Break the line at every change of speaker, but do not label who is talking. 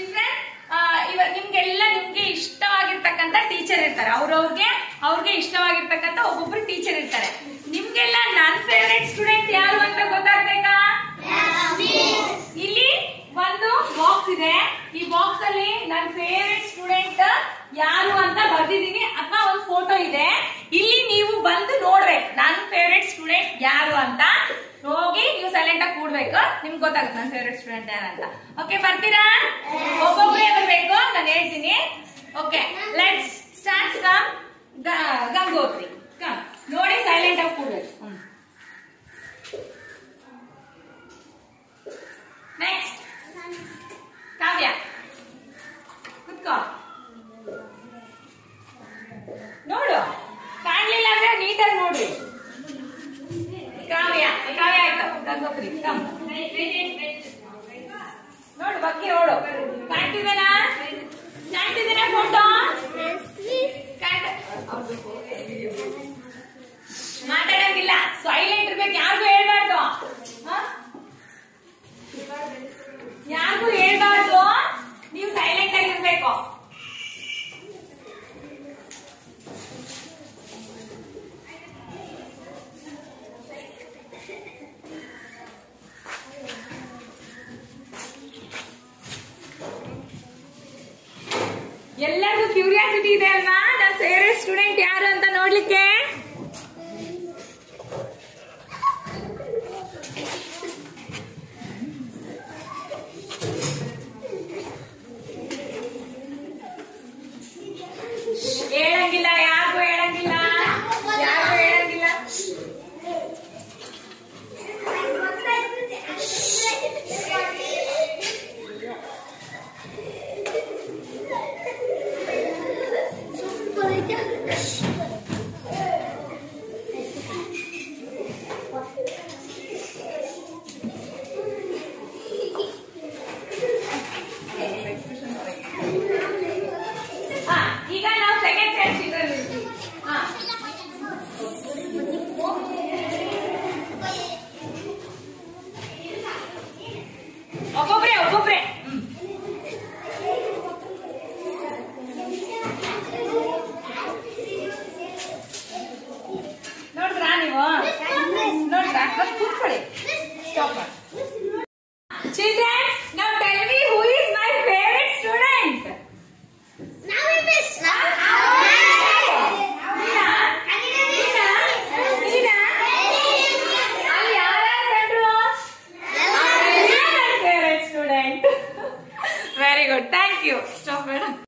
Children ಇವ ನಿಮ್ಗೆಲ್ಲ ನಿಮ್ಗೆ ಇಷ್ಟವಾಗಿರ್ತಕ್ಕಂಥ ಟೀಚರ್ ಇರ್ತಾರೆ. ಅವ್ರವ್ರಿಗೆ, ಅವ್ರಿಗೆ ಇಷ್ಟವಾಗಿರ್ತಕ್ಕಂಥ ಒಬ್ಬೊಬ್ರು ಟೀಚರ್ ಇರ್ತಾರೆ. ನಿಮ್ಗೆಲ್ಲ ನನ್ ಫೇವ್ರೆಟ್ ಸ್ಟೂಡೆಂಟ್ ಯಾರು ಅಂತ ಗೊತ್ತಾಗ್ಬೇಕಾ? ಇಲ್ಲಿ ಒಂದು ಬಾಕ್ಸ್ ಇದೆ. ಈ ಬಾಕ್ಸ್ ಅಲ್ಲಿ ನನ್ನ ಫೇವ್ರೆಟ್ ಸ್ಟೂಡೆಂಟ್ ಯಾರು ಅಂತ ಬರ್ದಿದೀನಿ ಅಥವಾ ಒಂದು ಫೋಟೋ ಇದೆ. ಇಲ್ಲಿ ನೀವು ಬಂದು ನೋಡ್ಬೇಕು ನನ್ನ ಫೇವ್ರೆಟ್ ಸ್ಟೂಡೆಂಟ್ ಯಾರು ಅಂತ ಹೋಗಿ ನೀವು ಸೈಲೆಂಟ್ ಆಗಿ ಕೂಡ್ಬೇಕು ನಿಮ್ಗೆ ಗೊತ್ತಾಗುತ್ತೆ ನನ್ನ ಫೇವ್ರೆಟ್ ಸ್ಟೂಡೆಂಟ್ ಯಾರಂತ. ಓಕೆ ಬರ್ತೀರಾ? ಒಬ್ಬೊಬ್ಬರೇ ಬೇಕು? ನಾನು ಹೇಳ್ತೀನಿ. Okay let's start from Gangotri. Come ನೋಡಿ ಸೈಲೆಂಟ್ ಆಗಿ ಕೂಡ್ಬೇಕು ನೆಕ್ಸ್ಟ್ ಕಾವ್ಯ. ಗಂಗೋತ್ರಿ ಕಮ್ ನೋಡು ಬಕ್ಕಿ ನೋಡು ಕಾಣ್ತಿದ್ದೇನಾ ಕಾಣ್ತಿದ್ದೇನಾ ಫೋಟೋ ಮಾತಾಡಂಗಿಲ್ಲ. ಸೈಲೆಂಟ್ ಇರ್ಬೇಕು ಯಾರಿಗೂ ಎಲ್ಲರಿಗೂ ಕ್ಯೂರಿಯಾಸಿಟಿ ಇದೆ ಅಲ್ವಾ? ನನ್ನ ಫೇವ್ರೆಟ್ ಸ್ಟೂಡೆಂಟ್ ಯಾರು ಅಂತ ನೋಡ್ಲಿಕ್ಕೆ? Yes.